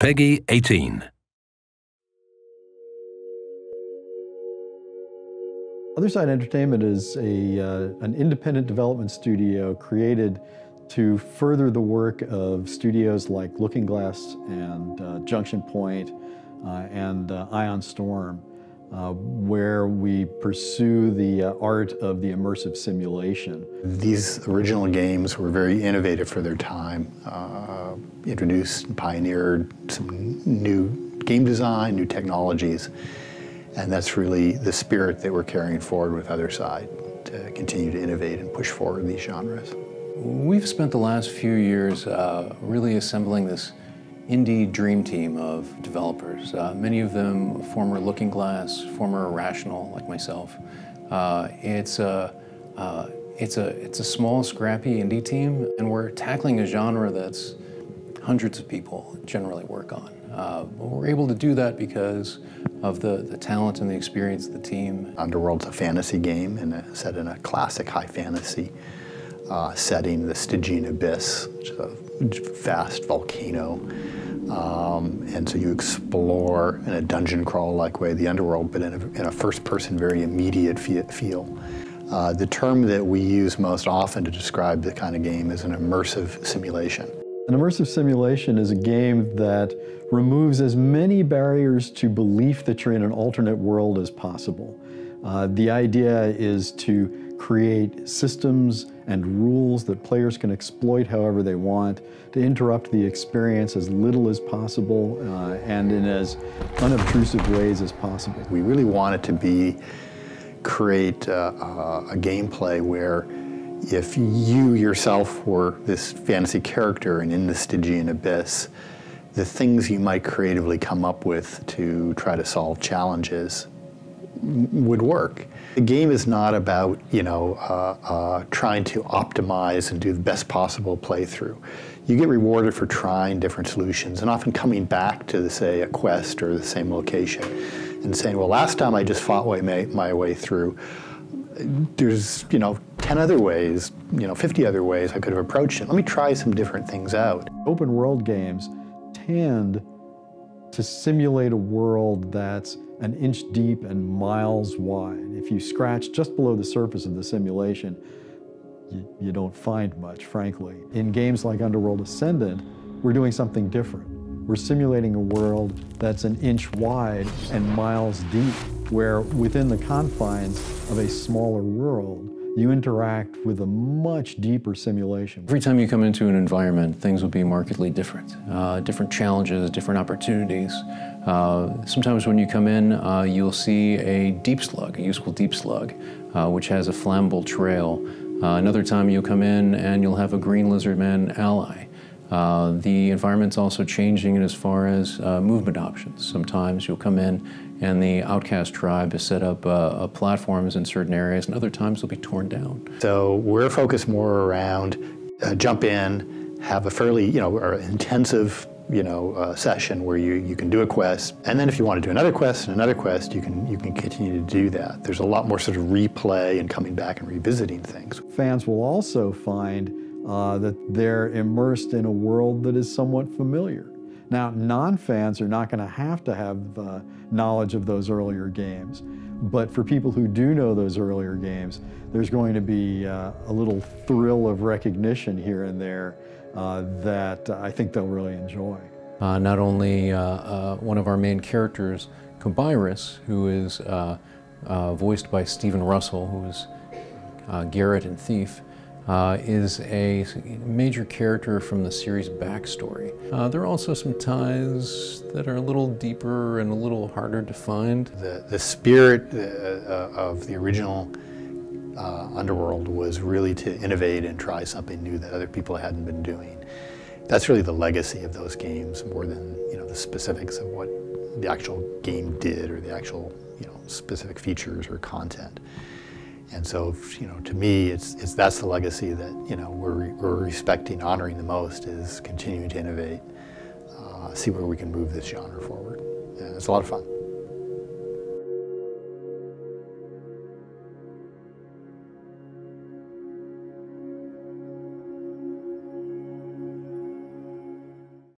PEGI 18. Otherside Entertainment is a, uh, an independent development studio created to further the work of studios like Looking Glass and uh, Junction Point uh, and uh, Ion Storm, uh, where we pursue the uh, art of the immersive simulation. These original games were very innovative for their time, uh, introduced and pioneered some new game design, new technologies, and that's really the spirit that we're carrying forward with Other Side to continue to innovate and push forward these genres. We've spent the last few years uh, really assembling this indie dream team of developers. Uh, many of them former Looking Glass, former Irrational, like myself. Uh, it's a uh, it's a it's a small, scrappy indie team, and we're tackling a genre that's hundreds of people generally work on. Uh, we're able to do that because of the, the talent and the experience of the team. Underworld's a fantasy game and set in a classic high fantasy uh, setting, the Stygian Abyss, which is a vast volcano. Um, and so you explore in a dungeon crawl-like way the underworld, but in a, in a first-person, very immediate feel. Uh, the term that we use most often to describe the kind of game is an immersive simulation. An immersive simulation is a game that removes as many barriers to belief that you're in an alternate world as possible. Uh, the idea is to create systems and rules that players can exploit however they want to interrupt the experience as little as possible uh, and in as unobtrusive ways as possible. We really want it to be create uh, uh, a gameplay where if you yourself were this fantasy character and in the Stygian abyss, the things you might creatively come up with to try to solve challenges would work. The game is not about, you know, uh, uh, trying to optimize and do the best possible playthrough. You get rewarded for trying different solutions and often coming back to, say, a quest or the same location and saying, well, last time I just fought my, my way through, there's, you know, 10 other ways, you know, 50 other ways I could have approached it. Let me try some different things out. Open world games tend to simulate a world that's an inch deep and miles wide. If you scratch just below the surface of the simulation, you, you don't find much, frankly. In games like Underworld Ascendant, we're doing something different. We're simulating a world that's an inch wide and miles deep, where within the confines of a smaller world, you interact with a much deeper simulation. Every time you come into an environment, things will be markedly different. Uh, different challenges, different opportunities. Uh, sometimes when you come in, uh, you'll see a deep slug, a useful deep slug, uh, which has a flammable trail. Uh, another time you'll come in and you'll have a green lizard man ally. Uh, the environment's also changing as far as movement options. Sometimes you'll come in and the outcast tribe has set up uh, uh, platforms in certain areas, and other times they'll be torn down. So we're focused more around uh, jump in, have a fairly, you know, intensive you know, uh, session where you, you can do a quest, and then if you want to do another quest and another quest, you can you can continue to do that. There's a lot more sort of replay and coming back and revisiting things. Fans will also find uh, that they're immersed in a world that is somewhat familiar. Now, non-fans are not going to have to have uh, knowledge of those earlier games, but for people who do know those earlier games, there's going to be uh, a little thrill of recognition here and there uh, that I think they'll really enjoy. Uh, not only uh, one of our main characters, Cabirus, who is voiced by Stephen Russell, who is Garrett in Thief, uh, is a major character from the series backstory. Uh, there are also some ties that are a little deeper and a little harder to find. The, the spirit uh, uh of the original uh, Underworld was really to innovate and try something new that other people hadn't been doing. That's really the legacy of those games more than you know the specifics of what the actual game did or the actual you know specific features or content. And so, you know, to me, it's, it's that's the legacy that you know we're, we're respecting, honoring the most is continuing to innovate, uh, see where we can move this genre forward. And it's a lot of fun.